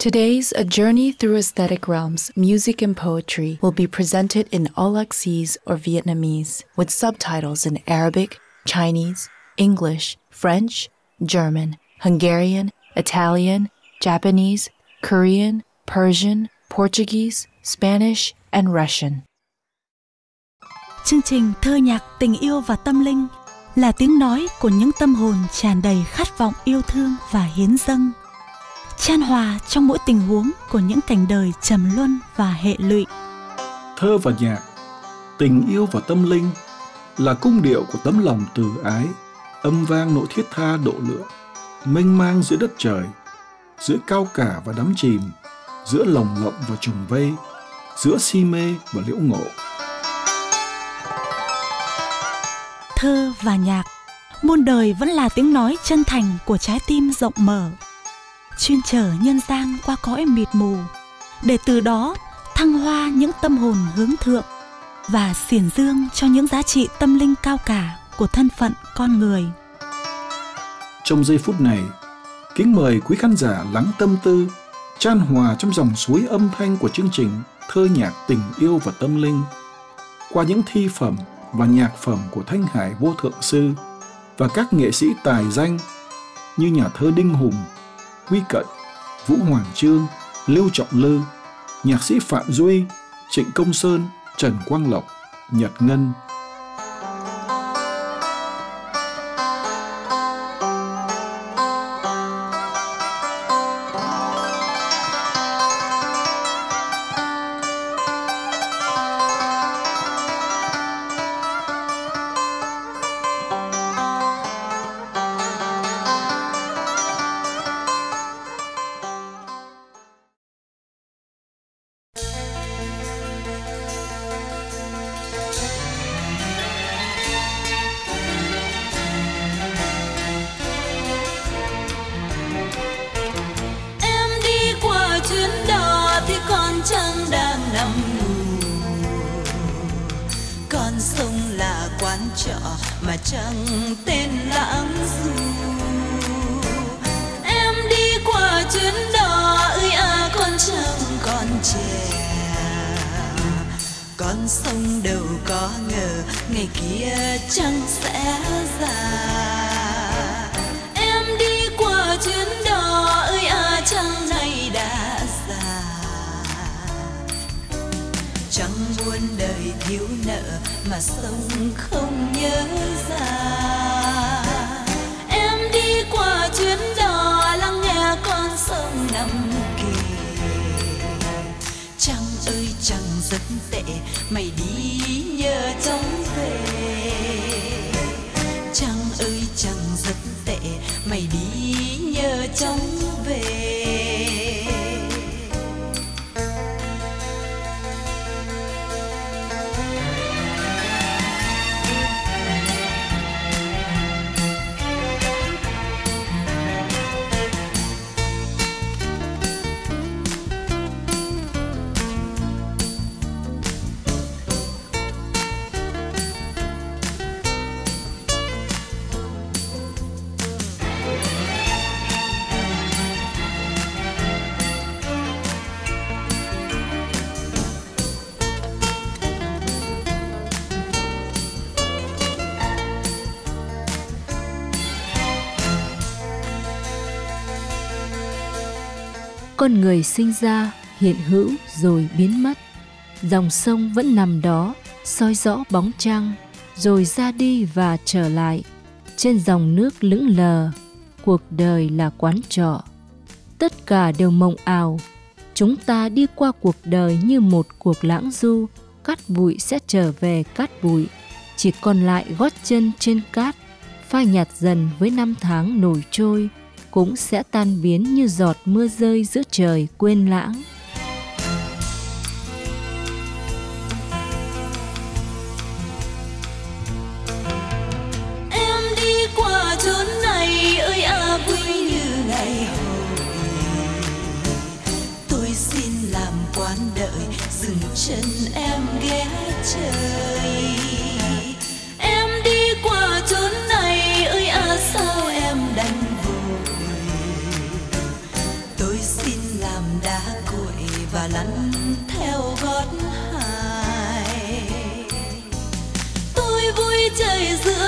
Today's A Journey Through Aesthetic Realms, Music and Poetry will be presented in Aulaxese or Vietnamese with subtitles in Arabic, Chinese, English, French, German, Hungarian, Italian, Japanese, Korean, Persian, Portuguese, Spanish, and Russian. Chương trình thơ nhạc tình yêu và tâm linh là tiếng nói của những tâm hồn tràn đầy khát vọng yêu thương và hiến dâng. Chan hòa trong mỗi tình huống của những cảnh đời trầm luân và hệ lụy. Thơ và nhạc, tình yêu và tâm linh là cung điệu của tấm lòng từ ái, âm vang nỗi thiết tha độ lượng, mênh mang giữa đất trời, giữa cao cả và đắm chìm, giữa lồng lộng và trùng vây, giữa si mê và liễu ngộ. Thơ và nhạc, muôn đời vẫn là tiếng nói chân thành của trái tim rộng mở, chuyên chở nhân gian qua cõi mịt mù, để từ đó thăng hoa những tâm hồn hướng thượng và xiển dương cho những giá trị tâm linh cao cả của thân phận con người. Trong giây phút này, kính mời quý khán giả lắng tâm tư, chan hòa trong dòng suối âm thanh của chương trình thơ nhạc tình yêu và tâm linh qua những thi phẩm và nhạc phẩm của Thanh Hải Vô Thượng Sư và các nghệ sĩ tài danh như nhà thơ Đinh Hùng, Quy Cận, Vũ Hoàng Trương, Lưu Trọng Lư, nhạc sĩ Phạm Duy, Trịnh Công Sơn, Trần Quang Lộc, Nhật Ngân, ngờ ngày kia chẳng sẽ già. Em đi qua chuyến đò ơi à chẳng nay đã già. Chẳng muốn đời thiếu nợ mà sông không nhớ già rất tệ mày đi nhớ chóng về. Trăng ơi, trăng rất tệ mày đi nhớ chóng con người sinh ra, hiện hữu rồi biến mất. Dòng sông vẫn nằm đó, soi rõ bóng trăng, rồi ra đi và trở lại. Trên dòng nước lững lờ, cuộc đời là quán trọ. Tất cả đều mộng ảo. Chúng ta đi qua cuộc đời như một cuộc lãng du, cát bụi sẽ trở về cát bụi. Chỉ còn lại gót chân trên cát, phai nhạt dần với năm tháng nổi trôi cũng sẽ tan biến như giọt mưa rơi giữa trời quên lãng. chơi giữa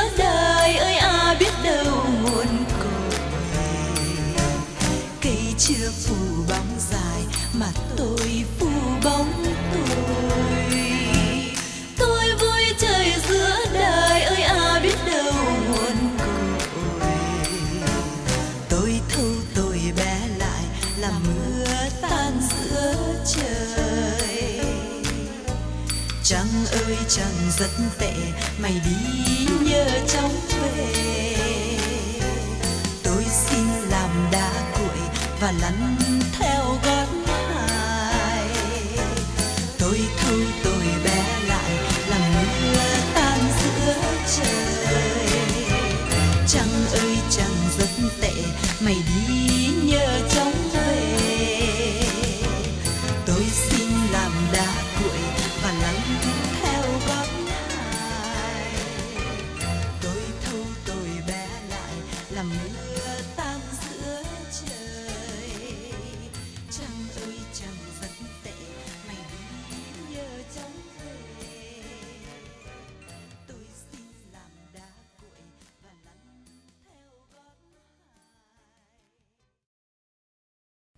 rất tệ mày đi nhớ chóng về. Tôi xin làm đá cuội và lăn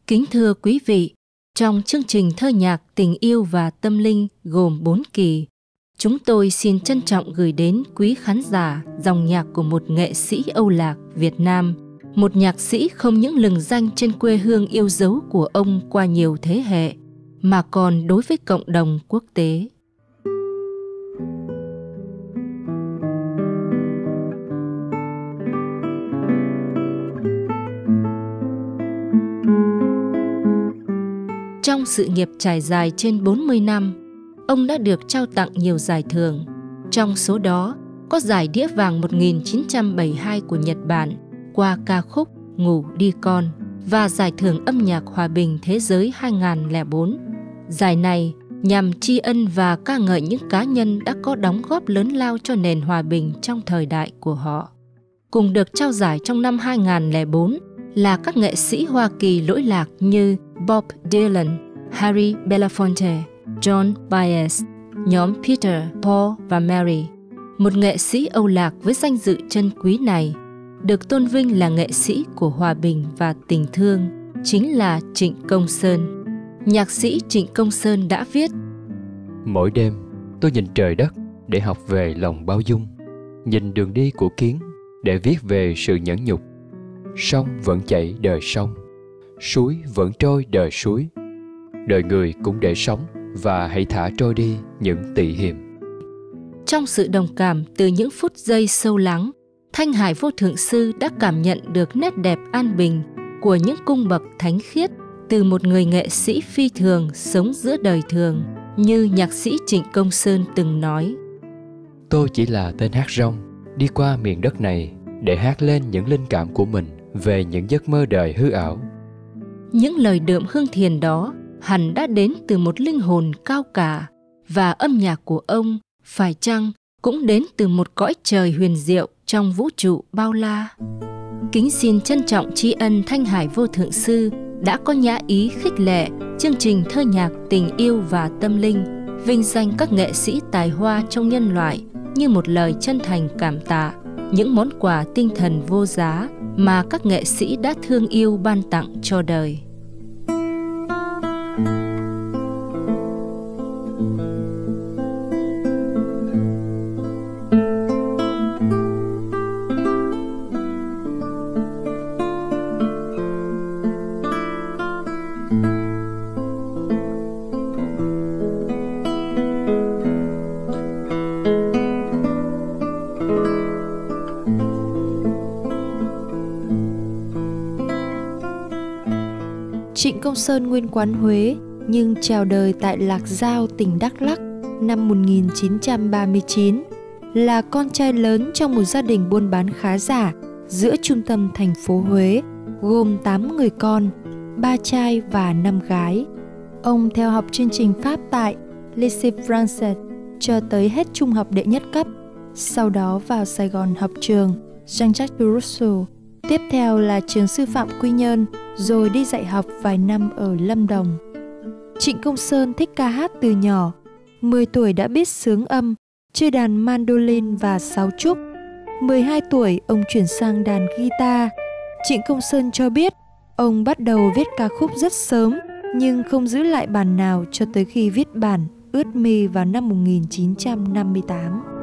Kính thưa quý vị, trong chương trình thơ nhạc Tình yêu và tâm linh gồm 4 kỳ, chúng tôi xin trân trọng gửi đến quý khán giả dòng nhạc của một nghệ sĩ Âu Lạc Việt Nam, một nhạc sĩ không những lừng danh trên quê hương yêu dấu của ông qua nhiều thế hệ, mà còn đối với cộng đồng quốc tế. Trong sự nghiệp trải dài trên 40 năm, ông đã được trao tặng nhiều giải thưởng. Trong số đó có giải đĩa vàng 1972 của Nhật Bản qua ca khúc Ngủ đi con và giải thưởng âm nhạc hòa bình thế giới 2004. Giải này nhằm tri ân và ca ngợi những cá nhân đã có đóng góp lớn lao cho nền hòa bình trong thời đại của họ. Cùng được trao giải trong năm 2004 là các nghệ sĩ Hoa Kỳ lỗi lạc như Bob Dylan, Harry Belafonte, John Baez, nhóm Peter, Paul và Mary. Một nghệ sĩ Âu Lạc với danh dự chân quý này được tôn vinh là nghệ sĩ của hòa bình và tình thương, chính là Trịnh Công Sơn. Nhạc sĩ Trịnh Công Sơn đã viết Mỗi đêm, tôi nhìn trời đất để học về lòng bao dung, nhìn đường đi của kiến để viết về sự nhẫn nhục. Sông vẫn chảy đời sông, suối vẫn trôi đời suối. Đời người cũng để sống và hãy thả trôi đi những tị hiềm. Trong sự đồng cảm từ những phút giây sâu lắng, Thanh Hải Vô Thượng Sư đã cảm nhận được nét đẹp an bình của những cung bậc thánh khiết từ một người nghệ sĩ phi thường sống giữa đời thường như nhạc sĩ Trịnh Công Sơn từng nói. Tôi chỉ là tên hát rong, đi qua miền đất này để hát lên những linh cảm của mình về những giấc mơ đời hư ảo. Những lời đượm hương thiền đó hẳn đã đến từ một linh hồn cao cả và âm nhạc của ông phải chăng cũng đến từ một cõi trời huyền diệu trong vũ trụ bao la. Kính xin trân trọng tri ân Thanh Hải Vô Thượng Sư đã có nhã ý khích lệ chương trình thơ nhạc tình yêu và tâm linh, vinh danh các nghệ sĩ tài hoa trong nhân loại như một lời chân thành cảm tạ những món quà tinh thần vô giá mà các nghệ sĩ đã thương yêu ban tặng cho đời. Công Sơn nguyên quán Huế nhưng chào đời tại Lạc Giao, tỉnh Đắk Lắk năm 1939 là con trai lớn trong một gia đình buôn bán khá giả giữa trung tâm thành phố Huế gồm 8 người con, ba trai và 5 gái. Ông theo học chương trình Pháp tại Lycée Français cho tới hết trung học đệ nhất cấp, sau đó vào Sài Gòn học trường Jean-Jacques Rousseau. Tiếp theo là trường sư phạm Quy Nhơn, rồi đi dạy học vài năm ở Lâm Đồng. Trịnh Công Sơn thích ca hát từ nhỏ, 10 tuổi đã biết sướng âm, chơi đàn mandolin và sáo trúc. 12 tuổi ông chuyển sang đàn guitar. Trịnh Công Sơn cho biết ông bắt đầu viết ca khúc rất sớm nhưng không giữ lại bản nào cho tới khi viết bản Ướt mi vào năm 1958.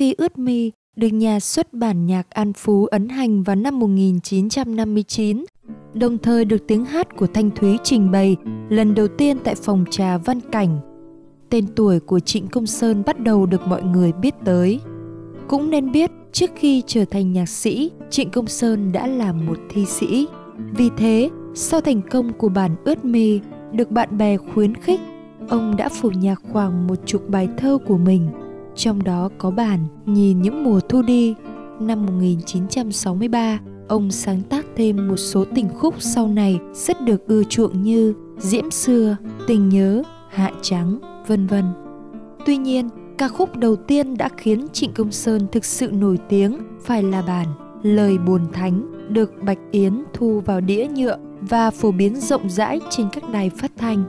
Khi ướt mi được nhà xuất bản nhạc An Phú ấn hành vào năm 1959, đồng thời được tiếng hát của Thanh Thúy trình bày lần đầu tiên tại phòng trà Văn Cảnh. Tên tuổi của Trịnh Công Sơn bắt đầu được mọi người biết tới. Cũng nên biết trước khi trở thành nhạc sĩ, Trịnh Công Sơn đã là một thi sĩ. Vì thế, sau thành công của bản ướt mi được bạn bè khuyến khích, ông đã phổ nhạc khoảng một chục bài thơ của mình trong đó có bản Nhìn những mùa thu đi. Năm 1963, ông sáng tác thêm một số tình khúc sau này rất được ưa chuộng như Diễm xưa, Tình nhớ, Hạ trắng, vân vân. Tuy nhiên, ca khúc đầu tiên đã khiến Trịnh Công Sơn thực sự nổi tiếng phải là bản Lời buồn thánh được Bạch Yến thu vào đĩa nhựa và phổ biến rộng rãi trên các đài phát thanh.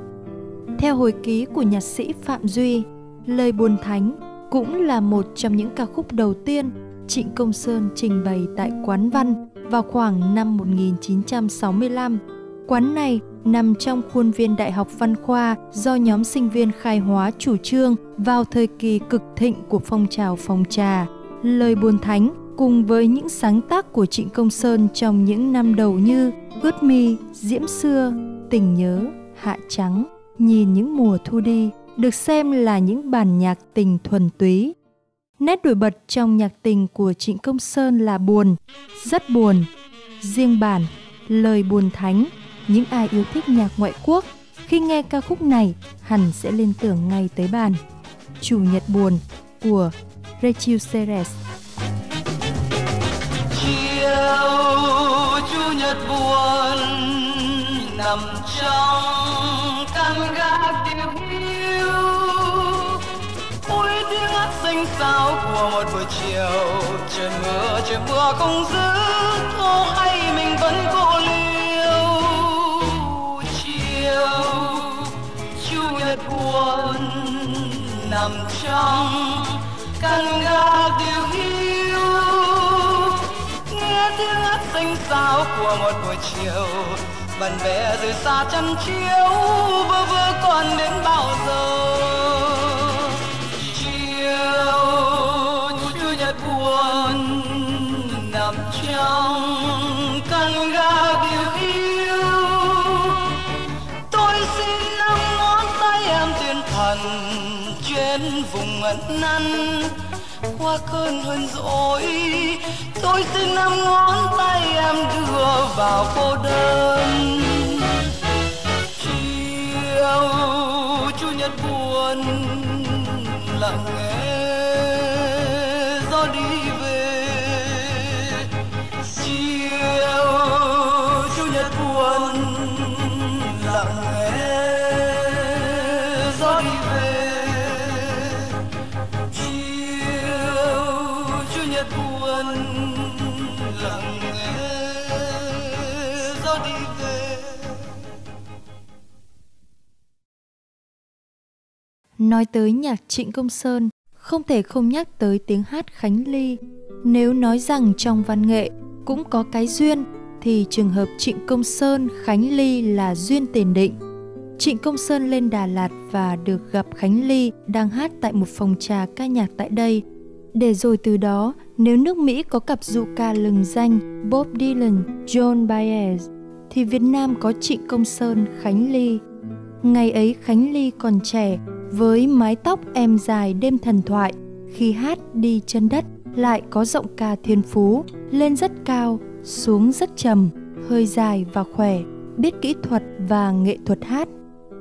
Theo hồi ký của nhạc sĩ Phạm Duy, Lời buồn thánh cũng là một trong những ca khúc đầu tiên Trịnh Công Sơn trình bày tại Quán Văn vào khoảng năm 1965. Quán này nằm trong khuôn viên Đại học Văn khoa do nhóm sinh viên khai hóa chủ trương vào thời kỳ cực thịnh của phong trào phòng trà. Lời buồn thánh cùng với những sáng tác của Trịnh Công Sơn trong những năm đầu như Ướt mi, Diễm xưa, Tình nhớ, Hạ trắng, Nhìn những mùa thu đi được xem là những bản nhạc tình thuần túy. Nét nổi bật trong nhạc tình của Trịnh Công Sơn là buồn, rất buồn. Riêng bản Lời buồn thánh, những ai yêu thích nhạc ngoại quốc khi nghe ca khúc này hẳn sẽ liên tưởng ngay tới bản Chủ nhật buồn của Rachel Ceres. chiều chủ nhật buồn nằm trong căn gác sao của một buổi chiều. Trời mưa trời mưa không giữ, ô hay mình vẫn cô liêu. Chiều chủ nhật buồn nằm trong căn gác điều hiu. Nghe tiếng hát xinh xao của một buổi chiều bạn bè rời xa chăm chiếu bơ vơ còn đến bao giờ? Nằm trong căn gác yêu yêu tôi xin nắm ngón tay em thiên thần trên vùng ẩn năn qua cơn hờn dỗi, tôi xin nắm ngón tay em đưa vào cô đơn. Chiều, chủ nhật buồn lặng nghe. Nói tới nhạc Trịnh Công Sơn, không thể không nhắc tới tiếng hát Khánh Ly. Nếu nói rằng trong văn nghệ cũng có cái duyên, thì trường hợp Trịnh Công Sơn, Khánh Ly là duyên tiền định. Trịnh Công Sơn lên Đà Lạt và được gặp Khánh Ly đang hát tại một phòng trà ca nhạc tại đây. Để rồi từ đó, nếu nước Mỹ có cặp du ca lừng danh Bob Dylan, John Baez, thì Việt Nam có Trịnh Công Sơn, Khánh Ly. Ngày ấy Khánh Ly còn trẻ, với mái tóc em dài đêm thần thoại, khi hát đi chân đất lại có giọng ca thiên phú, lên rất cao, xuống rất trầm, hơi dài và khỏe, biết kỹ thuật và nghệ thuật hát.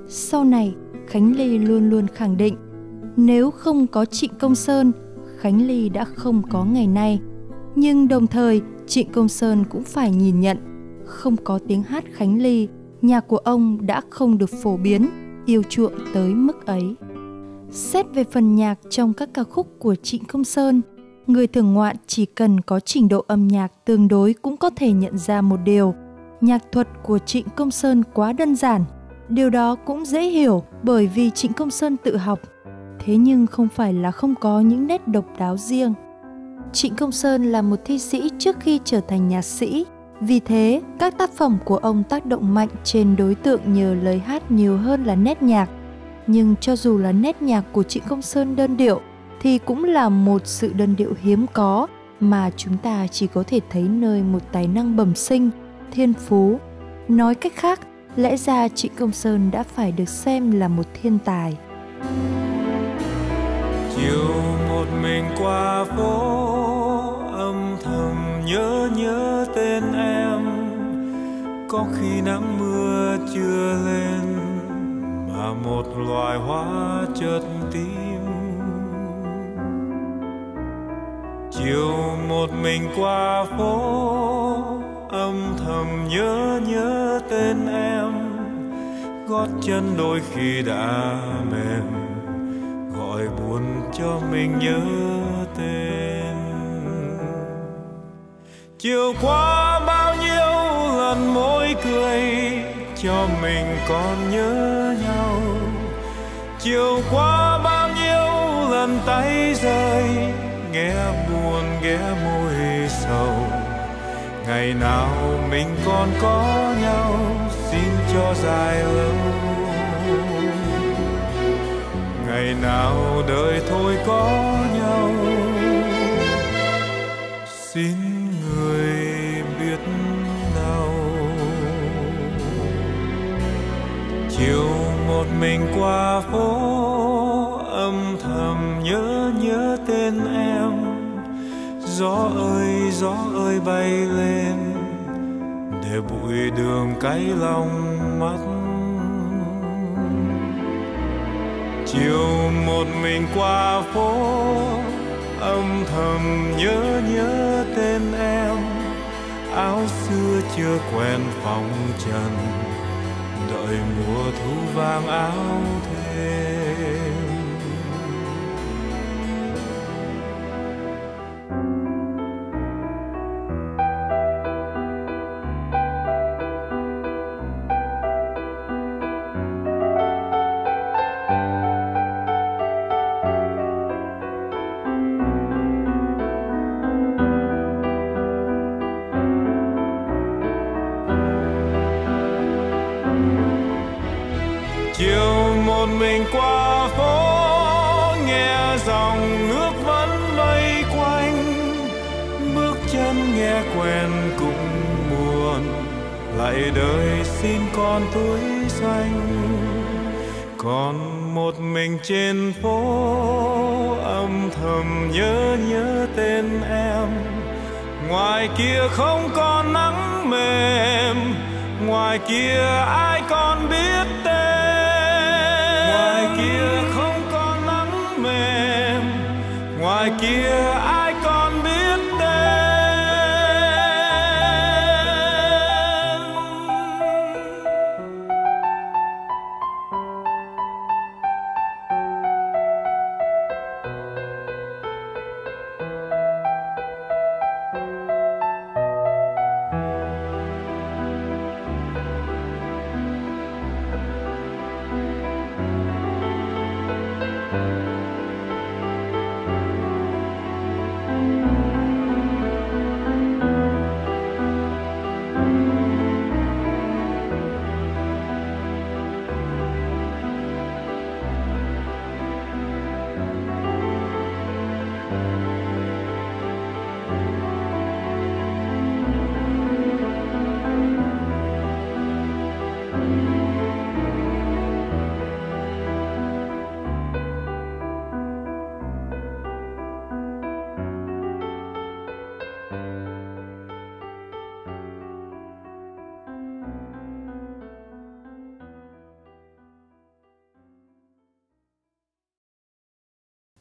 Sau này, Khánh Ly luôn luôn khẳng định, nếu không có Trịnh Công Sơn, Khánh Ly đã không có ngày nay. Nhưng đồng thời, Trịnh Công Sơn cũng phải nhìn nhận, không có tiếng hát Khánh Ly, nhạc của ông đã không được phổ biến, yêu chuộng tới mức ấy. Xét về phần nhạc trong các ca khúc của Trịnh Công Sơn, người thường ngoạn chỉ cần có trình độ âm nhạc tương đối cũng có thể nhận ra một điều, nhạc thuật của Trịnh Công Sơn quá đơn giản. Điều đó cũng dễ hiểu bởi vì Trịnh Công Sơn tự học, thế nhưng không phải là không có những nét độc đáo riêng. Trịnh Công Sơn là một thi sĩ trước khi trở thành nhạc sĩ, vì thế các tác phẩm của ông tác động mạnh trên đối tượng nhờ lời hát nhiều hơn là nét nhạc. Nhưng cho dù là nét nhạc của Trịnh Công Sơn đơn điệu thì cũng là một sự đơn điệu hiếm có mà chúng ta chỉ có thể thấy nơi một tài năng bẩm sinh, thiên phú. Nói cách khác, lẽ ra Trịnh Công Sơn đã phải được xem là một thiên tài. chiều một mình qua phố nhớ nhớ tên em. Có khi nắng mưa chưa lên mà một loài hoa chợt tím. Chiều một mình qua phố, âm thầm nhớ nhớ tên em. Gót chân đôi khi đã mềm, gọi buồn cho mình nhớ tên chiều qua bao nhiêu lần môi cười cho mình còn nhớ nhau. Chiều qua bao nhiêu lần tay rơi, nghe buồn ghé môi sầu. Ngày nào mình còn có nhau, xin cho dài lâu. Ngày nào đời thôi có nhau, xin chiều một mình qua phố, âm thầm nhớ nhớ tên em. Gió ơi gió ơi, bay lên, để bụi đường cay lòng mắt. Chiều một mình qua phố, âm thầm nhớ nhớ tên em. Áo xưa chưa quen phòng trần đợi mùa thu vàng áo thề.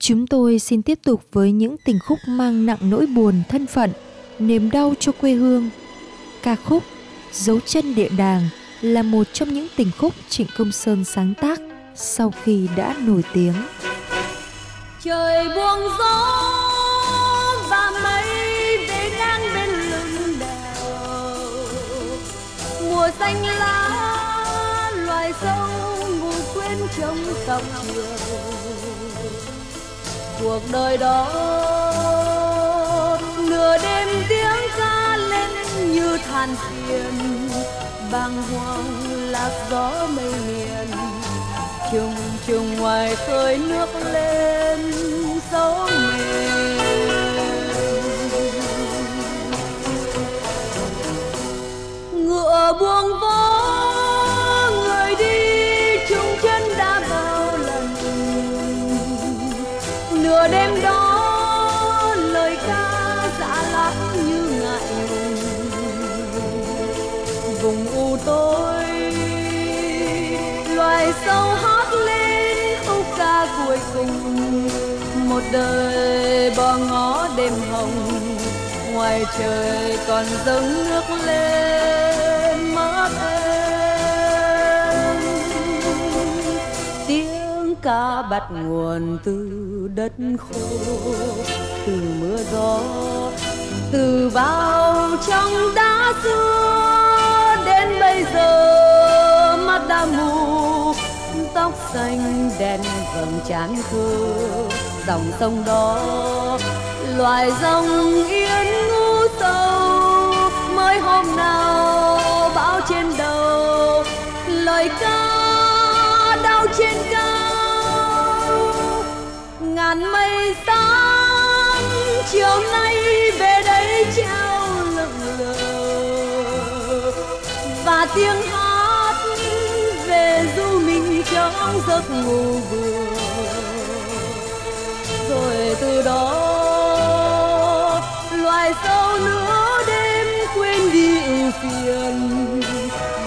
Chúng tôi xin tiếp tục với những tình khúc mang nặng nỗi buồn thân phận, niềm đau cho quê hương. Ca khúc Dấu chân địa đàng là một trong những tình khúc Trịnh Công Sơn sáng tác sau khi đã nổi tiếng. trời buông gió và mây để ngang bên lưng đèo mùa xanh lá loài sâu ngủ quên trong dòng chiều cuộc đời đó. Nửa đêm tiếng ca lên như than phiền, bàng hoàng lạc gió mây miền trùng trùng ngoài khơi nước lên sóng mềm đêm đó, lời ca dạ lắm như ngại ngùng. Vùng u tối loài sâu hót lên, khúc ca cuối cùng. Một đời bò ngó đêm hồng, ngoài trời còn dâng nước lên mắt em. Tiếng ca bắt nguồn từ đất khô, từ mưa gió, từ bao trong đá xưa đến bây giờ mắt đã mù. Tóc xanh đen vầng trán khô, dòng sông đó, loài rồng yên ngu sâu. Mới hôm nào bão trên đầu, lời ca đau trên cao ngàn mây sáng chiều nay về đây treo lững lờ và tiếng hát về du mình trong giấc ngủ vừa rồi từ đó, loài sâu nữa đêm quên đi ưu phiền.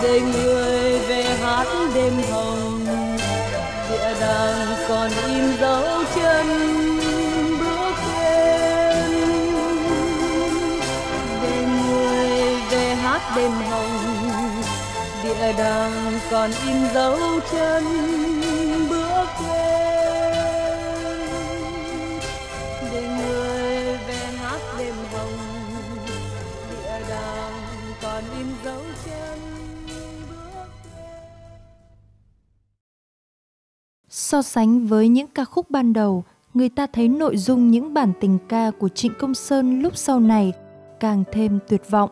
Để người về hát đêm hò đêm hồng. Địa đàng còn in dấu chân bước lên. Để người về hát đêm hồng. Địa đàng còn in dấu chân bước So sánh với những ca khúc ban đầu, người ta thấy nội dung những bản tình ca của Trịnh Công Sơn lúc sau này càng thêm tuyệt vọng.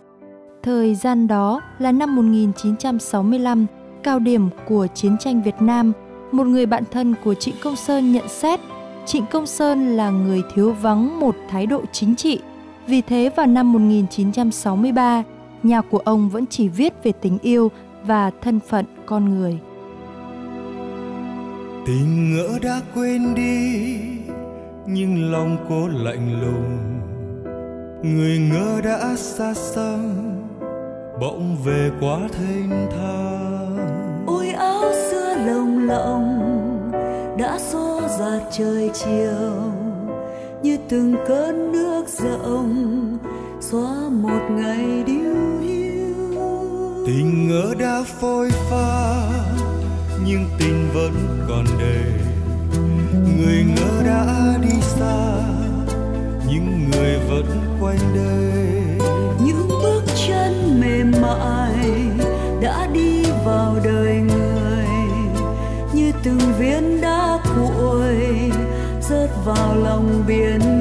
Thời gian đó là năm 1965, cao điểm của chiến tranh Việt Nam, một người bạn thân của Trịnh Công Sơn nhận xét Trịnh Công Sơn là người thiếu vắng một thái độ chính trị. Vì thế vào năm 1963, nhà của ông vẫn chỉ viết về tình yêu và thân phận con người. Tình ngỡ đã quên đi, nhưng lòng cô lạnh lùng. Người ngỡ đã xa xăm, bỗng về quá thênh thang. Ôi áo xưa lồng lộng đã xô ra trời chiều như từng cơn nước rộng xóa một ngày điêu hiu. Tình ngỡ đã phôi pha nhưng tình vẫn còn đây người ngỡ đã đi xa nhưng người vẫn quanh đây từng viên đá cuội rớt vào lòng biển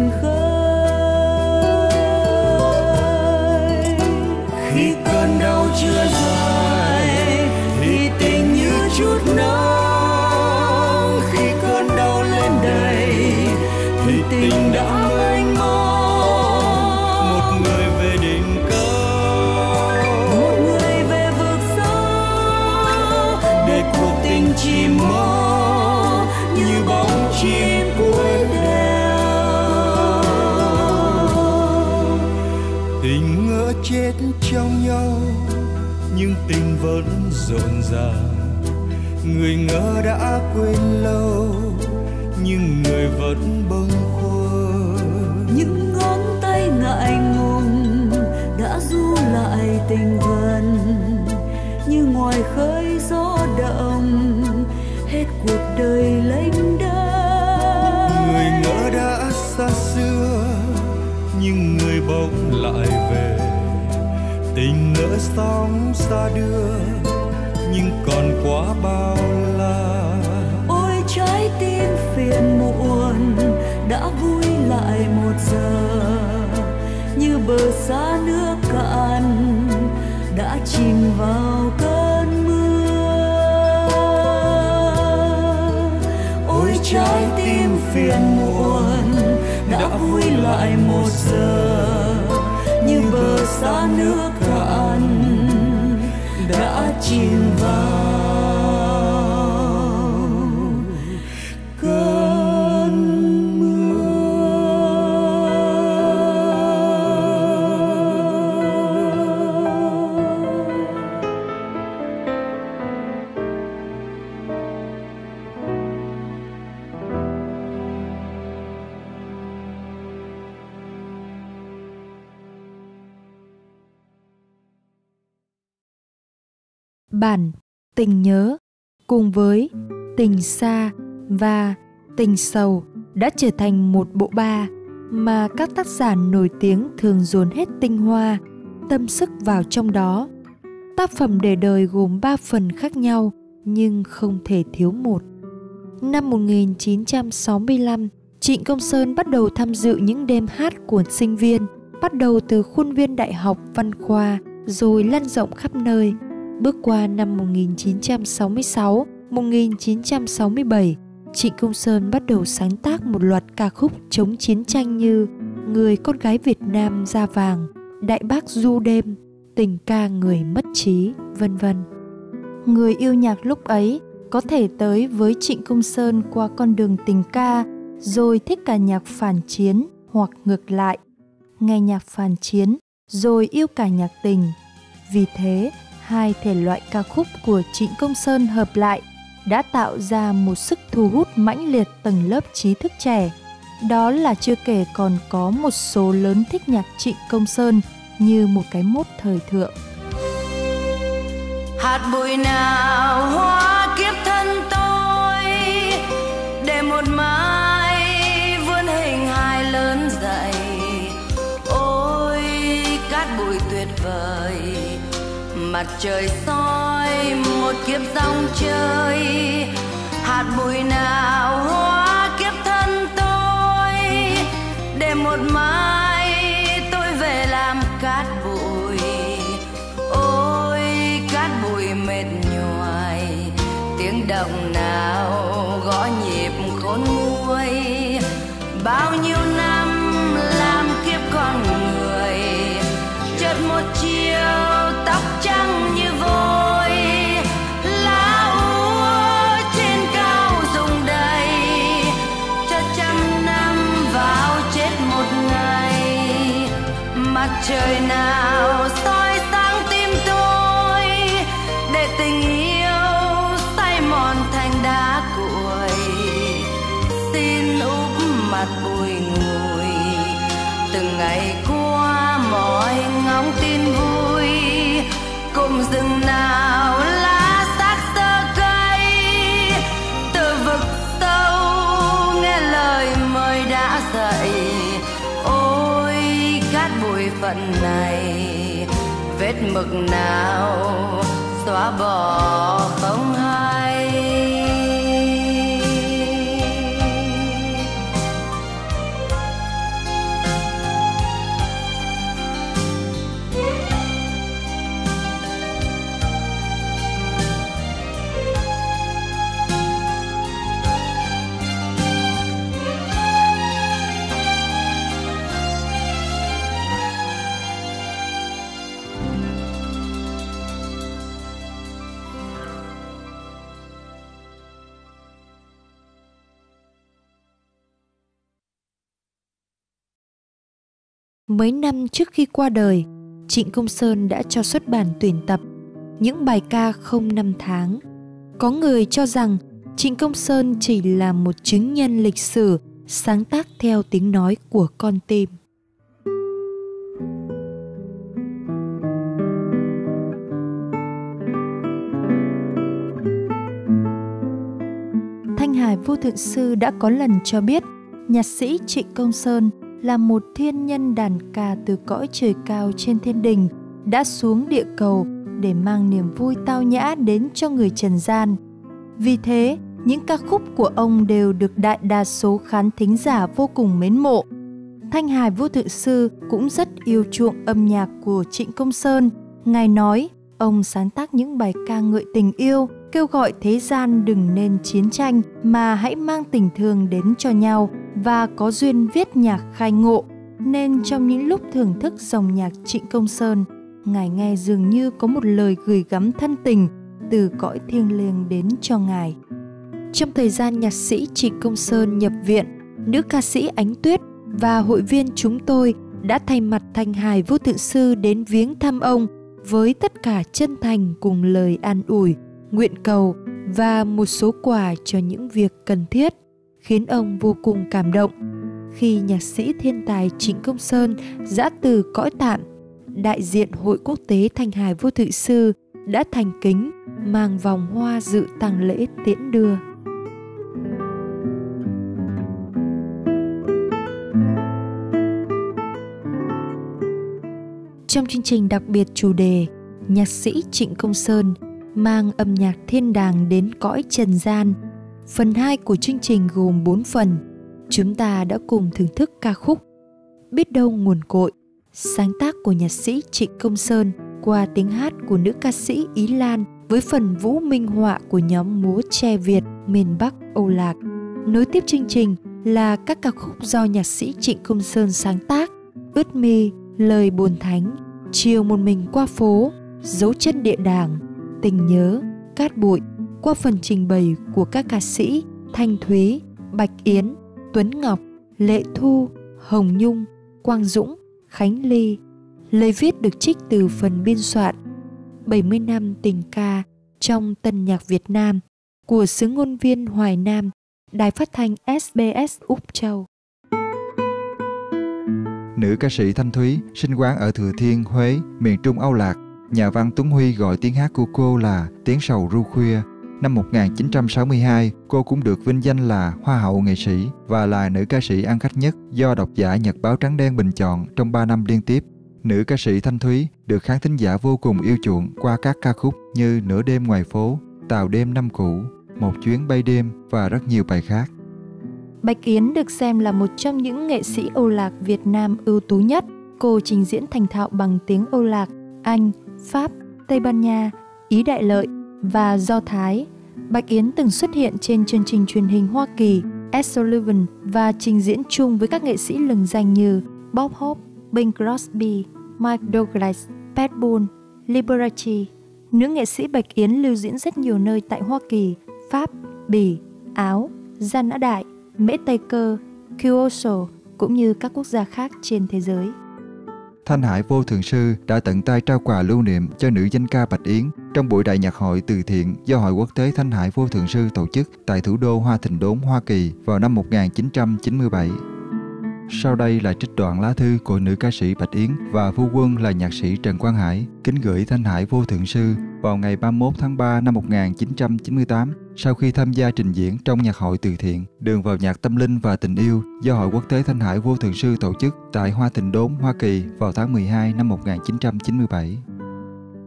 vẫn rộn ràng. Người ngỡ đã quên lâu nhưng người vẫn bâng khuâng. Những ngón tay ngại ngùng đã du lại tình gần như ngoài khơi gió động hết cuộc đời lênh đênh. Người ngỡ đã xa xưa nhưng người bỗng lại về tình ngỡ sóng xa đưa nhưng còn quá bao la. Ôi trái tim phiền muộn đã vui lại một giờ. Như bờ xa nước cạn đã chìm vào cơn mưa. Ôi trái tim phiền muộn đã vui lại một giờ. như bờ xa nước đã Bản Tình nhớ cùng với Tình xa và Tình sầu đã trở thành một bộ ba mà các tác giả nổi tiếng thường dồn hết tinh hoa, tâm sức vào trong đó. Tác phẩm để đời gồm 3 phần khác nhau nhưng không thể thiếu một. Năm 1965, Trịnh Công Sơn bắt đầu tham dự những đêm hát của sinh viên, bắt đầu từ khuôn viên Đại học Văn Khoa rồi lan rộng khắp nơi. Bước qua năm 1966, 1967, Trịnh Công Sơn bắt đầu sáng tác một loạt ca khúc chống chiến tranh như Người con gái Việt Nam da vàng, Đại bác du đêm, Tình ca người mất trí, vân vân. Người yêu nhạc lúc ấy có thể tới với Trịnh Công Sơn qua con đường tình ca rồi thích cả nhạc phản chiến hoặc ngược lại, nghe nhạc phản chiến rồi yêu cả nhạc tình. Vì thế, hai thể loại ca khúc của Trịnh Công Sơn hợp lại đã tạo ra một sức thu hút mãnh liệt tầng lớp trí thức trẻ. Đó là chưa kể còn có một số lớn thích nhạc Trịnh Công Sơn như một cái mốt thời thượng. hạt bụi nào hóa kiếp thân tôi, để một mai mặt trời soi, một kiếp dòng chơi. Hạt bụi nào hóa kiếp thân tôi, để một mai tôi về làm cát bụi. Ôi, cát bụi mệt nhoài động nào gõ nhịp khôn nguôi. Bao nhiêu năm trời nào soi sáng tim tôi để tình yêu say mòn thành đá cuội. Xin úp mặt bùi ngùi, từng ngày qua mọi ngóng tin vui, cùng rừng nào mực nào xóa bỏ. Mấy năm trước khi qua đời, Trịnh Công Sơn đã cho xuất bản tuyển tập những bài ca không năm tháng. Có người cho rằng Trịnh Công Sơn chỉ là một chứng nhân lịch sử sáng tác theo tiếng nói của con tim. Thanh Hải Vô Thượng Sư đã có lần cho biết nhạc sĩ Trịnh Công Sơn là một thiên nhân đàn ca từ cõi trời cao trên thiên đình đã xuống địa cầu để mang niềm vui tao nhã đến cho người trần gian. Vì thế, những ca khúc của ông đều được đại đa số khán thính giả vô cùng mến mộ. Thanh Hải Vô Thượng Sư cũng rất yêu chuộng âm nhạc của Trịnh Công Sơn. Ngài nói, ông sáng tác những bài ca ngợi tình yêu, kêu gọi thế gian đừng nên chiến tranh mà hãy mang tình thương đến cho nhau và có duyên viết nhạc khai ngộ. Nên trong những lúc thưởng thức dòng nhạc Trịnh Công Sơn, Ngài nghe dường như có một lời gửi gắm thân tình từ cõi thiêng liêng đến cho Ngài. Trong thời gian nhạc sĩ Trịnh Công Sơn nhập viện, nữ ca sĩ Ánh Tuyết và hội viên chúng tôi đã thay mặt Thanh Hải Vô Thượng Sư đến viếng thăm ông với tất cả chân thành cùng lời an ủi, nguyện cầu và một số quà cho những việc cần thiết, khiến ông vô cùng cảm động. Khi nhạc sĩ thiên tài Trịnh Công Sơn giã từ cõi tạm, đại diện Hội Quốc tế Thanh Hải Vô Thụy Sư đã thành kính mang vòng hoa dự tang lễ tiễn đưa. Trong chương trình đặc biệt chủ đề Nhạc sĩ Trịnh Công Sơn mang âm nhạc thiên đàng đến cõi trần gian. Phần 2 của chương trình gồm 4 phần. Chúng ta đã cùng thưởng thức ca khúc Biết đâu nguồn cội, sáng tác của nhạc sĩ Trịnh Công Sơn qua tiếng hát của nữ ca sĩ Ý Lan với phần vũ minh họa của nhóm múa tre Việt miền Bắc Âu Lạc. Nối tiếp chương trình là các ca khúc do nhạc sĩ Trịnh Công Sơn sáng tác, Ướt mi, Lời buồn thánh, Chiều một mình qua phố, Dấu chân địa đàng, Tình nhớ, Cát bụi qua phần trình bày của các ca sĩ Thanh Thúy, Bạch Yến, Tuấn Ngọc, Lệ Thu, Hồng Nhung, Quang Dũng, Khánh Ly. Lời viết được trích từ phần biên soạn 70 năm tình ca trong tân nhạc Việt Nam của xứ ngôn viên Hoài Nam, Đài phát thanh SBS Úc Châu. Nữ ca sĩ Thanh Thúy sinh quán ở Thừa Thiên, Huế, miền Trung Âu Lạc. Nhà văn Tuấn Huy gọi tiếng hát của cô là tiếng sầu ru khuya. Năm 1962, cô cũng được vinh danh là Hoa hậu nghệ sĩ và là nữ ca sĩ ăn khách nhất do độc giả Nhật báo Trắng Đen bình chọn trong 3 năm liên tiếp. Nữ ca sĩ Thanh Thúy được khán thính giả vô cùng yêu chuộng qua các ca khúc như Nửa đêm ngoài phố, Tàu đêm năm cũ, Một chuyến bay đêm và rất nhiều bài khác. Bạch Yến được xem là một trong những nghệ sĩ Âu Lạc Việt Nam ưu tú nhất. Cô trình diễn thành thạo bằng tiếng Âu Lạc, Anh, Pháp, Tây Ban Nha, Ý Đại Lợi và Do Thái. Bạch Yến từng xuất hiện trên chương trình truyền hình Hoa Kỳ Ed Sullivan và trình diễn chung với các nghệ sĩ lừng danh như Bob Hope, Bing Crosby, Mike Douglas, Pat Boone, Liberace. Nữ nghệ sĩ Bạch Yến lưu diễn rất nhiều nơi tại Hoa Kỳ, Pháp, Bỉ, Áo, Gia Nã Đại, Mễ Tây Cơ, Kyoto cũng như các quốc gia khác trên thế giới. Thanh Hải Vô Thượng Sư đã tận tay trao quà lưu niệm cho nữ danh ca Bạch Yến trong buổi đại nhạc hội từ thiện do Hội Quốc tế Thanh Hải Vô Thượng Sư tổ chức tại thủ đô Hoa Thịnh Đốn, Hoa Kỳ vào năm 1997. Sau đây là trích đoạn lá thư của nữ ca sĩ Bạch Yến và phu quân là nhạc sĩ Trần Quang Hải kính gửi Thanh Hải Vô Thượng Sư vào ngày 31 tháng 3 năm 1998 sau khi tham gia trình diễn trong nhạc hội từ thiện Đường vào nhạc tâm linh và tình yêu do Hội Quốc tế Thanh Hải Vô Thượng Sư tổ chức tại Hoa Thịnh Đốn, Hoa Kỳ vào tháng 12 năm 1997.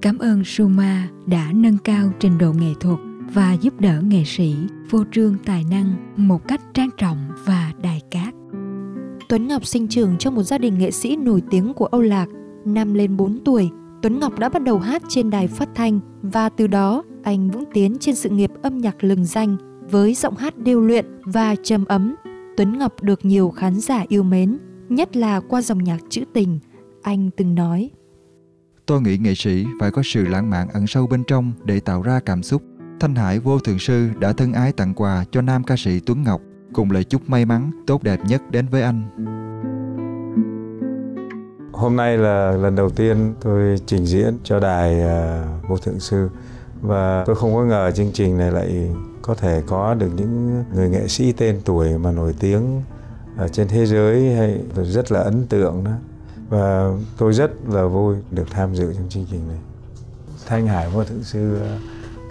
Cảm ơn Suma đã nâng cao trình độ nghệ thuật và giúp đỡ nghệ sĩ vô trương tài năng một cách trang trọng và đài cát. Tuấn Ngọc sinh trưởng trong một gia đình nghệ sĩ nổi tiếng của Âu Lạc. Năm lên 4 tuổi, Tuấn Ngọc đã bắt đầu hát trên đài phát thanh và từ đó anh vững tiến trên sự nghiệp âm nhạc lừng danh với giọng hát điêu luyện và trầm ấm. Tuấn Ngọc được nhiều khán giả yêu mến, nhất là qua dòng nhạc trữ tình. Anh từng nói: Tôi nghĩ nghệ sĩ phải có sự lãng mạn ẩn sâu bên trong để tạo ra cảm xúc. Thanh Hải Vô Thượng Sư đã thân ái tặng quà cho nam ca sĩ Tuấn Ngọc cùng lời chúc may mắn tốt đẹp nhất đến với anh. Hôm nay là lần đầu tiên tôi trình diễn cho đài uh, Vô Thượng Sư. Và tôi không có ngờ chương trình này lại có thể có được những người nghệ sĩ tên tuổi mà nổi tiếng ở trên thế giới hay rất là ấn tượng đó. Và tôi rất là vui được tham dự trong chương trình này. Thanh hải vô thượng sư à,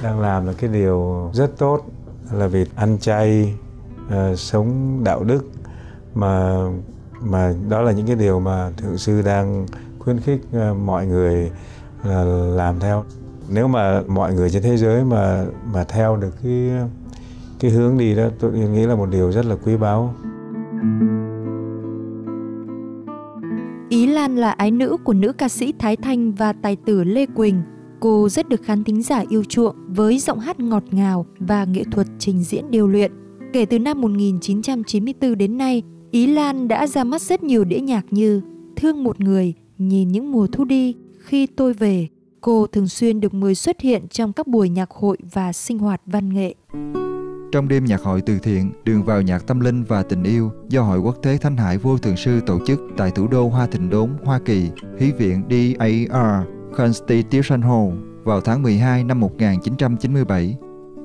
đang làm là cái điều rất tốt là vì ăn chay uh, sống đạo đức mà mà đó là những cái điều mà thượng sư đang khuyến khích uh, mọi người uh, làm theo nếu mà mọi người trên thế giới mà mà theo được cái cái hướng đi đó tôi nghĩ là một điều rất là quý báu Ý Lan là ái nữ của nữ ca sĩ Thái Thanh và tài tử Lê Quỳnh. Cô rất được khán thính giả yêu chuộng với giọng hát ngọt ngào và nghệ thuật trình diễn điều luyện. Kể từ năm 1994 đến nay, Ý Lan đã ra mắt rất nhiều đĩa nhạc như Thương một người, Nhìn những mùa thu đi, Khi tôi về. Cô thường xuyên được mời xuất hiện trong các buổi nhạc hội và sinh hoạt văn nghệ. Trong đêm nhạc hội từ thiện, đường vào nhạc tâm linh và tình yêu do Hội Quốc tế Thanh Hải Vô thường Sư tổ chức tại thủ đô Hoa Thịnh Đốn, Hoa Kỳ, Hí viện DAR Constitution Hall vào tháng 12 năm 1997.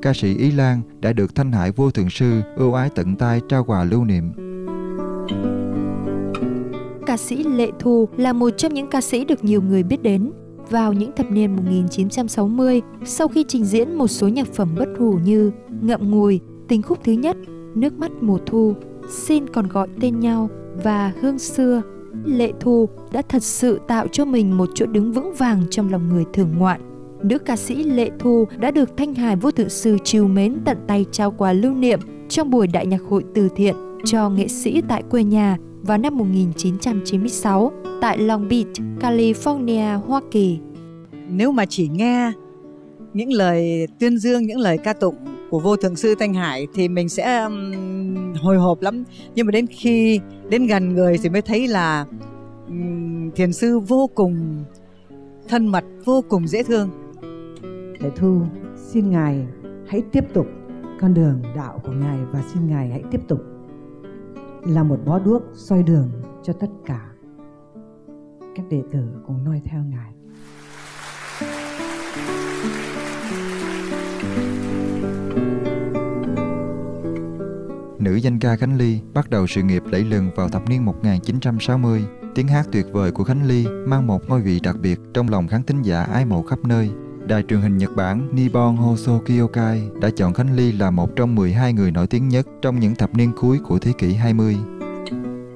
Ca sĩ Ý Lan đã được Thanh Hải Vô Thượng Sư ưu ái tận tay trao quà lưu niệm. Ca sĩ Lệ Thu là một trong những ca sĩ được nhiều người biết đến vào những thập niên 1960 sau khi trình diễn một số nhạc phẩm bất hủ như Ngậm ngùi, Tình khúc thứ nhất, Nước mắt mùa thu, Xin còn gọi tên nhau và Hương xưa. Lệ Thu đã thật sự tạo cho mình một chỗ đứng vững vàng trong lòng người thường ngoạn. Nữ ca sĩ Lệ Thu đã được Thanh Hải Vô Thượng Sư chiều mến tận tay trao quà lưu niệm trong buổi đại nhạc hội từ thiện cho nghệ sĩ tại quê nhà vào năm 1996 tại Long Beach, California, Hoa Kỳ. Nếu mà chỉ nghe những lời tuyên dương, những lời ca tụng của vô thượng sư Thanh Hải thì mình sẽ um, hồi hộp lắm. Nhưng mà đến khi đến gần người thì mới thấy là um, thiền sư vô cùng thân mật, vô cùng dễ thương. Thầy Thu, xin Ngài hãy tiếp tục con đường đạo của Ngài và xin Ngài hãy tiếp tục là một bó đuốc soi đường cho tất cả các đệ tử cùng noi theo Ngài. Nữ danh ca Khánh Ly bắt đầu sự nghiệp lẫy lừng vào thập niên 1960. Tiếng hát tuyệt vời của Khánh Ly mang một ngôi vị đặc biệt trong lòng khán thính giả ái mộ khắp nơi. Đài truyền hình Nhật Bản Nippon Hoso Kyokai đã chọn Khánh Ly là một trong 12 người nổi tiếng nhất trong những thập niên cuối của thế kỷ 20.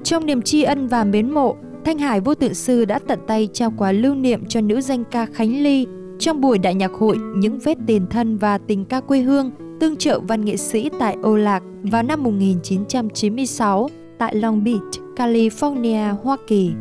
Trong niềm tri ân và mến mộ, Thanh Hải Vô Tự Sư đã tận tay trao quà lưu niệm cho nữ danh ca Khánh Ly trong buổi đại nhạc hội Những vết tiền thân và tình ca quê hương tương trợ văn nghệ sĩ tại Âu Lạc vào năm 1996 tại Long Beach, California, Hoa Kỳ.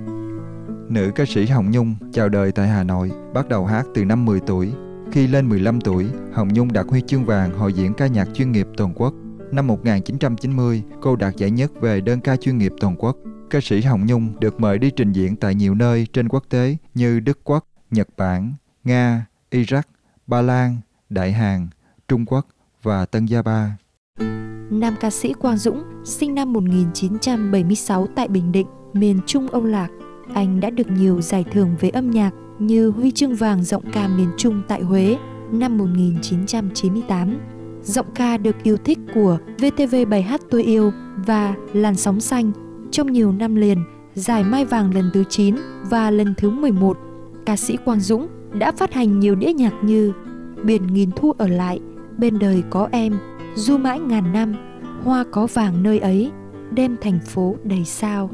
Nữ ca sĩ Hồng Nhung chào đời tại Hà Nội, bắt đầu hát từ năm 10 tuổi. Khi lên 15 tuổi, Hồng Nhung đạt huy chương vàng hội diễn ca nhạc chuyên nghiệp toàn quốc. Năm 1990, cô đạt giải nhất về đơn ca chuyên nghiệp toàn quốc. Ca sĩ Hồng Nhung được mời đi trình diễn tại nhiều nơi trên quốc tế như Đức Quốc, Nhật Bản, Nga, Iraq, Ba Lan, Đại Hàn, Trung Quốc và Tân Gia Ba. Nam ca sĩ Quang Dũng sinh năm 1976 tại Bình Định, miền Trung Âu Lạc. Anh đã được nhiều giải thưởng về âm nhạc như huy chương vàng giọng ca miền Trung tại Huế năm 1998, giọng ca được yêu thích của VTV bài hát tôi yêu và Làn sóng xanh trong nhiều năm liền, giải Mai vàng lần thứ 9 và lần thứ 11. Ca sĩ Quang Dũng đã phát hành nhiều đĩa nhạc như Biển nghìn thu ở lại, Bên đời có em, Du mãi ngàn năm, Hoa có vàng nơi ấy, Đêm thành phố đầy sao.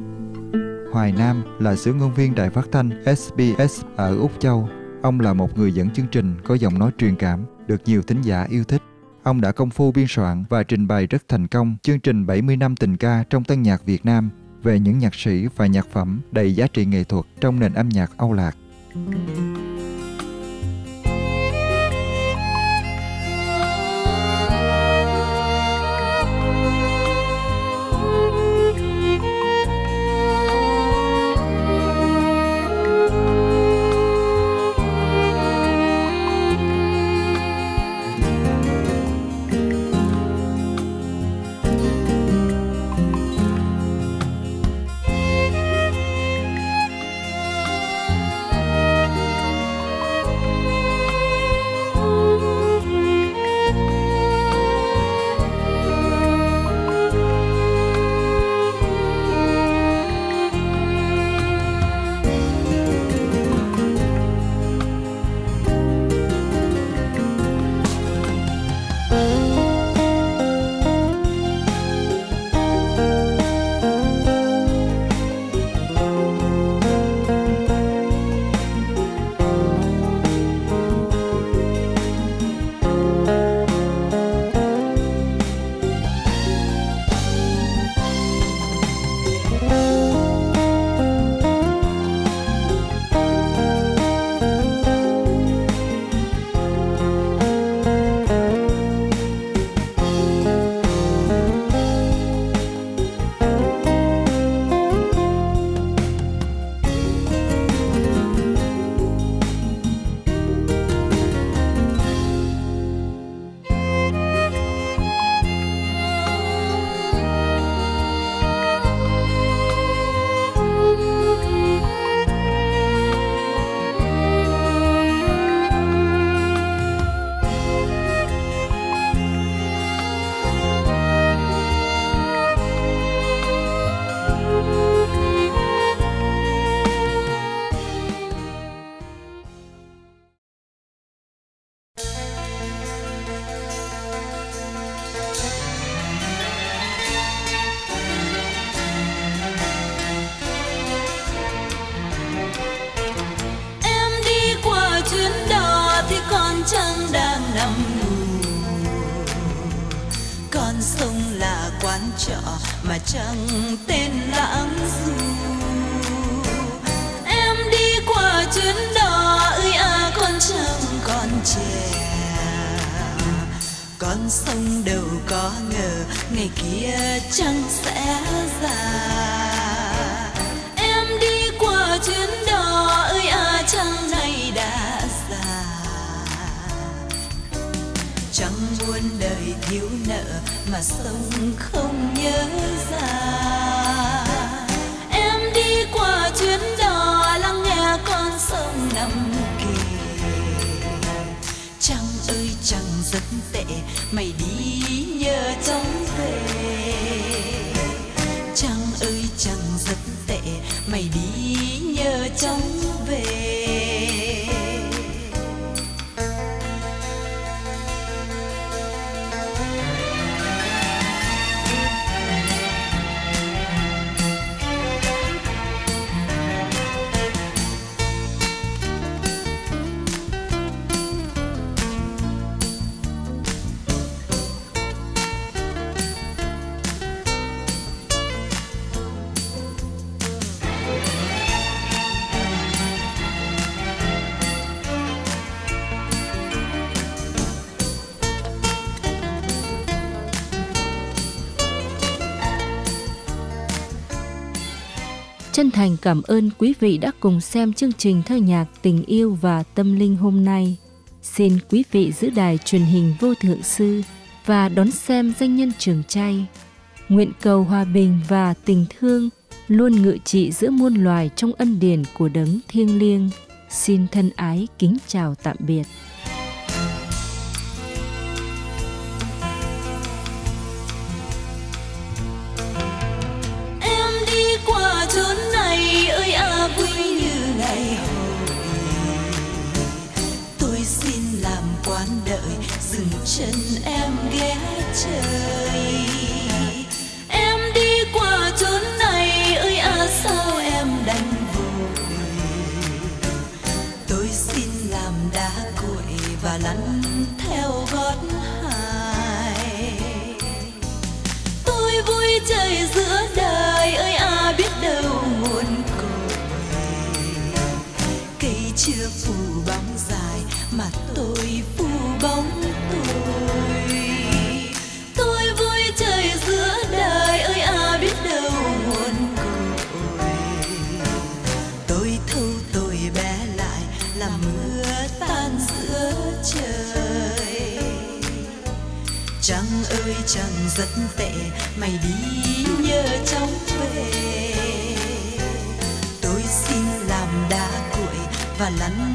Hoài Nam là sứ ngôn viên đài phát thanh SBS ở Úc Châu. Ông là một người dẫn chương trình có giọng nói truyền cảm, được nhiều thính giả yêu thích. Ông đã công phu biên soạn và trình bày rất thành công chương trình 70 năm tình ca trong tân nhạc Việt Nam về những nhạc sĩ và nhạc phẩm đầy giá trị nghệ thuật trong nền âm nhạc Âu Lạc. mà thành cảm ơn quý vị đã cùng xem chương trình thơ nhạc tình yêu và tâm linh hôm nay. Xin quý vị giữ đài truyền hình vô thượng sư và đón xem danh nhân trường chay. Nguyện cầu hòa bình và tình thương luôn ngự trị giữa muôn loài trong ân điển của đấng thiêng liêng. Xin thân ái kính chào tạm biệt. Chân em ghé chơi. Em đi qua chốn này, ơi à sao em đành vội? Tôi xin làm đá cội và lăn theo gót hài tôi vui chơi giữa đời, ơi à biết đâu nguồn cội. Cây chưa phủ bóng dài, mà tôi phủ bóng chẳng rất tệ, Mày đi nhớ chóng về. Tôi xin làm đá cuội Và lăn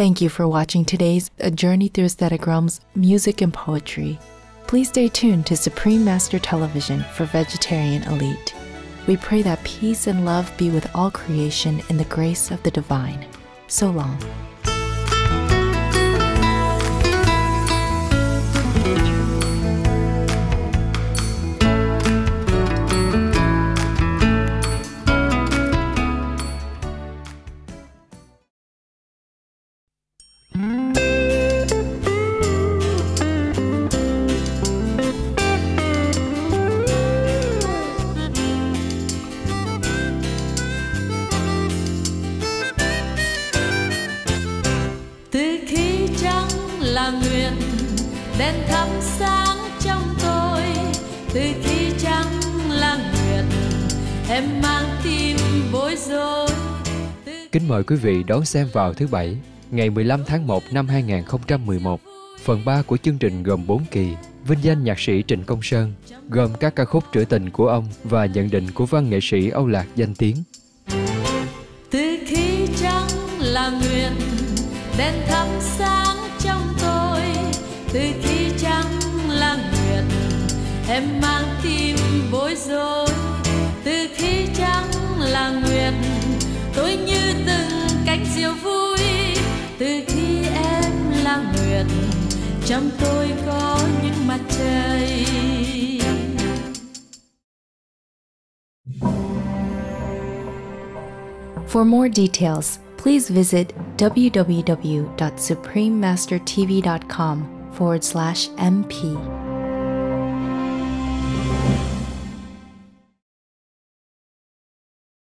Thank you for watching today's A Journey Through Aesthetic Realms Music and Poetry. Please stay tuned to Supreme Master Television for Vegetarian Elite. We pray that peace and love be with all creation in the grace of the divine. So long. Mời quý vị đón xem vào thứ Bảy, ngày 15 tháng 1 năm 2011. Phần 3 của chương trình gồm 4 kỳ, vinh danh nhạc sĩ Trịnh Công Sơn, gồm các ca khúc trữ tình của ông và nhận định của văn nghệ sĩ Âu Lạc danh tiếng. từ khi trăng là nguyện đèn thắp sáng trong tôi từ khi trăng là nguyện em mang tim bối rối từ khi trăng là nguyện như từng cánh diều vui từ khi em là nguyện trong tôi có những mặt trời For more details, please visit www.suprememastertv.com forward slash MP.